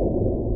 Thank